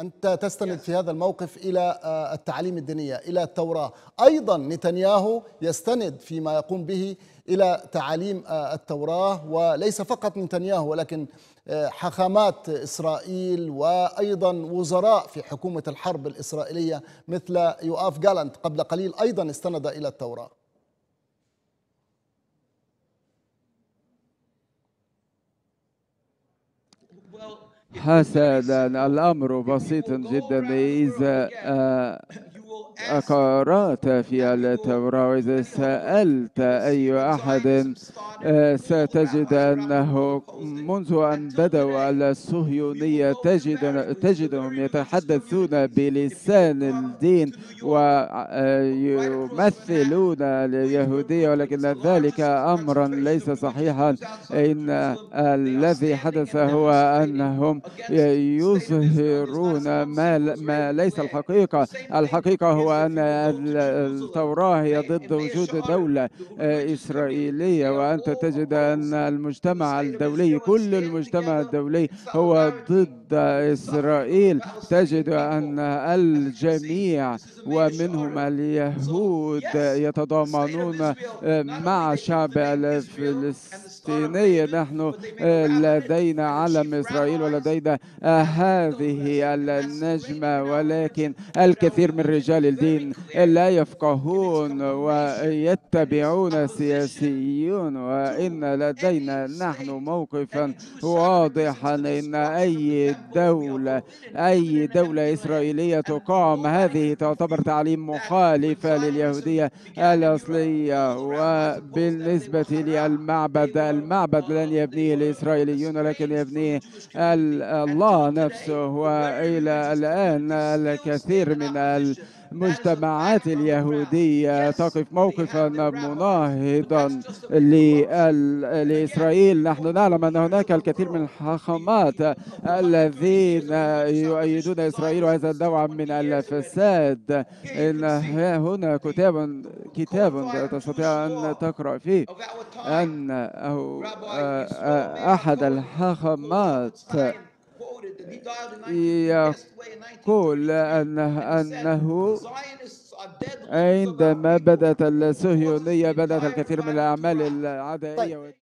أنت تستند في هذا الموقف إلى التعاليم الدينية إلى التوراة. أيضا نتنياهو يستند فيما يقوم به إلى تعاليم التوراة وليس فقط نتنياهو ولكن حاخامات إسرائيل وأيضا وزراء في حكومة الحرب الإسرائيلية مثل يؤاف جالنت قبل قليل أيضا استند إلى التوراة. حسنا الأمر بسيط جدا إذا قرأت في التوراة وإذا سألت أي أحد ستجد أنه منذ أن بدأوا الصهيونية تجد تجدهم يتحدثون بلسان الدين ويمثلون اليهودية ولكن ذلك أمرا ليس صحيحا. إن الذي حدث هو أنهم يظهرون ما, ما ليس الحقيقة. الحقيقة هو أن التوراة هي ضد وجود دولة إسرائيلية وأنت تجد أن المجتمع الدولي كل المجتمع الدولي هو ضد إسرائيل. تجد أن الجميع ومنهم اليهود يتضامنون مع شعب الفلسطيني. نحن لدينا علم إسرائيل ولدينا هذه النجمة ولكن الكثير من رجال الدين لا يفقهون ويتبعون سياسيون وإن لدينا نحن موقفا واضحا إن أي دولة أي دولة إسرائيلية تقام هذه تعتبر تعليم مخالفة لليهودية الأصلية. وبالنسبة للمعبد المعبد لن يبنيه الإسرائيليون لكن يبنيه الله نفسه. وإلى الآن الكثير من المجتمعات اليهودية تقف موقفا مناهضا لإسرائيل. نحن نعلم أن هناك الكثير من الحاخامات الذين يؤيدون إسرائيل وهذا النوع من الفساد. إن هنا كتاب كتاب تستطيع أن تقرأ فيه أن أحد الحاخامات يقول أنه, أنه عندما بدأت الصهيونية بدأت الكثير من الأعمال العدائية